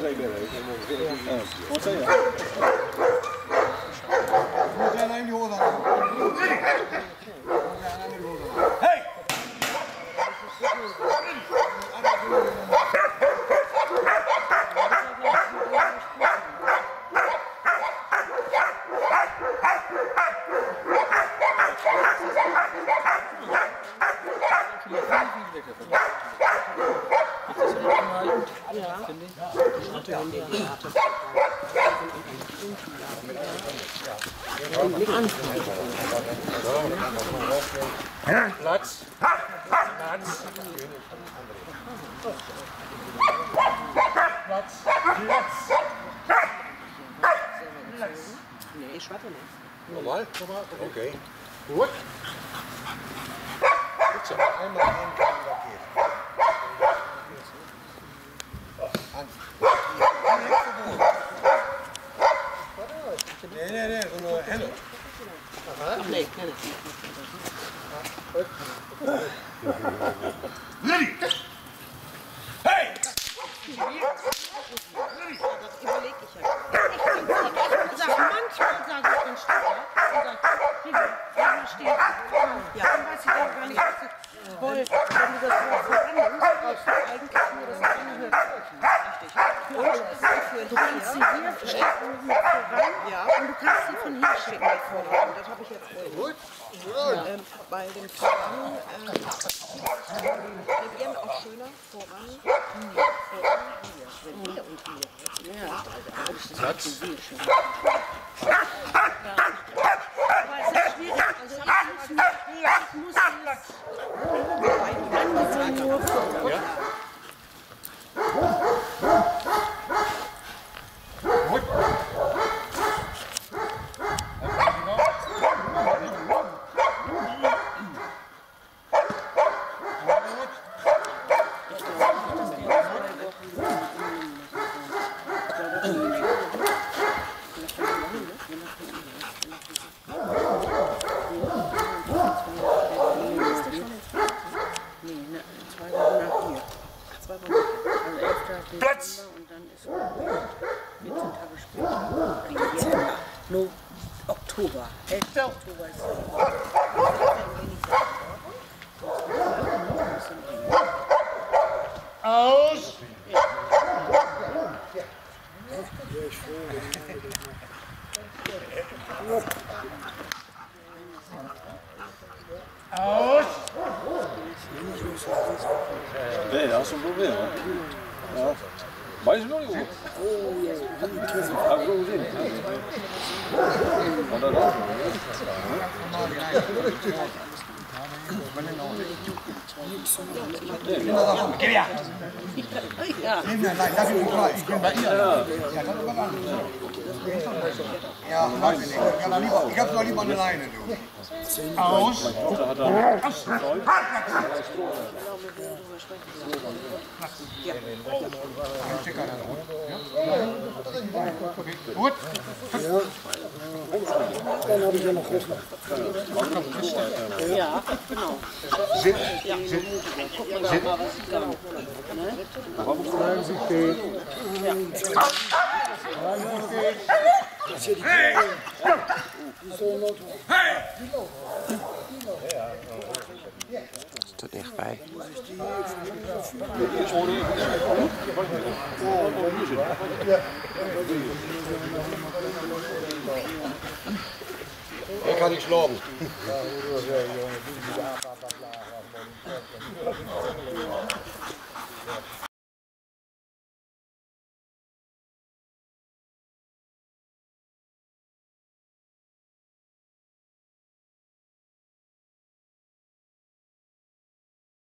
はい。We zijn in die hoor dan. Hey! Platz. Platz. Platz. Platz. Nee, schwatte nicht. Normal? Okay. Gut. Noch einmal einkommen, Nee, so eine Henne. Ach nee, nee, nee. Liddy! Hey! Das überlege ich ja. Ich sag, manchmal sage ich den Stecker und sag, Rivi, vorne steht. Ja, dann weiß ich auch gar nicht, was ich wollte. Wenn du das Wort verwendest, brauchst du eigentlich nur das eine Richtig. Und du kannst sie hier voran ja. und du kannst sie von hier schicken voran. Das habe ich jetzt. Gut. Ähm, bei dem Voran, ähm, wir werden auch schöner voran, hier, voran, hier, hier und hier. Ja, Platz. aber es ist schwierig, also ich ich muss jetzt, nur voran. Ja? Nee, ne, zwei Wochen nach hier. Zwei Wochen nach Also 11. Platz! Und dann ist 14 Tage später. No, Oktober. 11. Oktober Aus. é, é um problema, mas não Máš um problema, kdo už jim? Ona dá. Gib her! Nimm den, lass ihn ruhig. Ich bin bei ihr. Ja, dann aber ja, ich kann da lieber, ich eine Leine. Aus. Gut. Dann habe ich ja. Ja, genau. Zit, ja. zit, zit. Sie. Ik hier. Die Ja. Dichtbij. Ik kan niet slapen. Je?